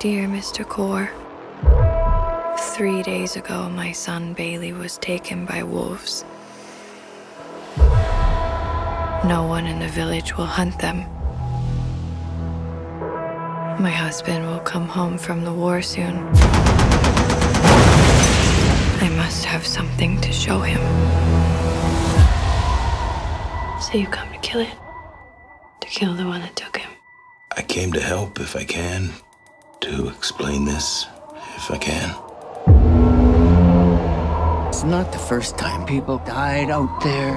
Dear Mr. Core, three days ago, my son Bailey was taken by wolves. No one in the village will hunt them. My husband will come home from the war soon. I must have something to show him. So you come to kill it? To kill the one that took him? I came to help if I can, to explain this if I can. It's not the first time people died out there.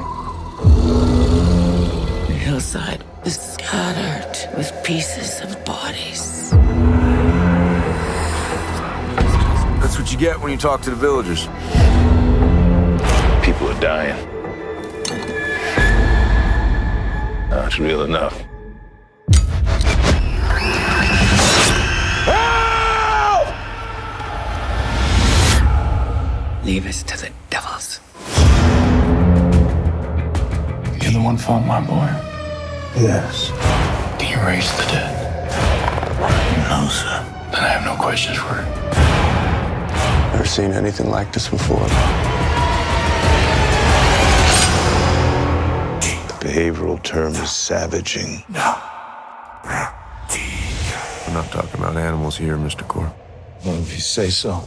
The hillside is scattered with pieces of bodies. That's what you get when you talk to the villagers. People are dying. That's real enough. Leave us to the devils. You're the one fought my boy. Yes. Do you raise the dead? No, sir. Then I have no questions for it. Never seen anything like this before. The behavioral term is savaging. No. We're not talking about animals here, Mr. Core. Well, if you say so.